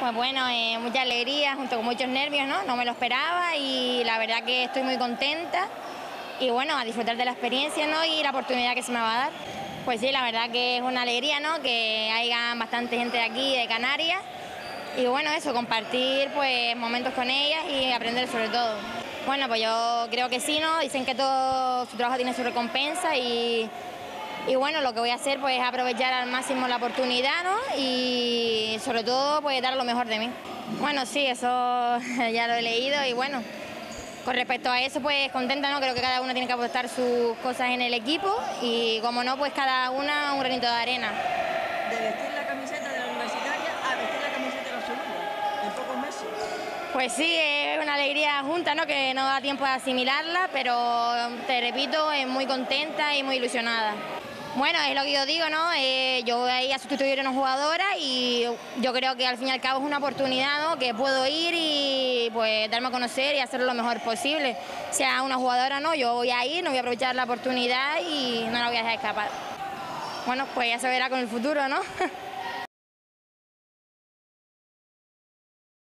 Pues bueno, eh, mucha alegría, junto con muchos nervios, ¿no? No me lo esperaba y la verdad que estoy muy contenta y bueno, a disfrutar de la experiencia, ¿no? Y la oportunidad que se me va a dar. Pues sí, la verdad que es una alegría, ¿no? Que haya bastante gente de aquí, de Canarias. Y bueno, eso, compartir pues momentos con ellas y aprender sobre todo. Bueno, pues yo creo que sí, ¿no? Dicen que todo su trabajo tiene su recompensa y y bueno, lo que voy a hacer pues es aprovechar al máximo la oportunidad ¿no? y sobre todo pues dar lo mejor de mí. Bueno, sí, eso ya lo he leído y bueno, con respecto a eso pues contenta, ¿no? Creo que cada uno tiene que apostar sus cosas en el equipo y como no, pues cada una un granito de arena. De vestir la camiseta de la universitaria a vestir la camiseta de la absoluta, en pocos meses. Pues sí, es una alegría junta, ¿no? Que no da tiempo de asimilarla, pero te repito, es muy contenta y muy ilusionada. Bueno, es lo que yo digo, ¿no? Eh, yo voy ahí a sustituir a una jugadora y yo creo que al fin y al cabo es una oportunidad, ¿no? Que puedo ir y pues darme a conocer y hacerlo lo mejor posible. Sea una jugadora no, yo voy a ir, no voy a aprovechar la oportunidad y no la voy a dejar escapar. Bueno, pues ya se verá con el futuro, ¿no?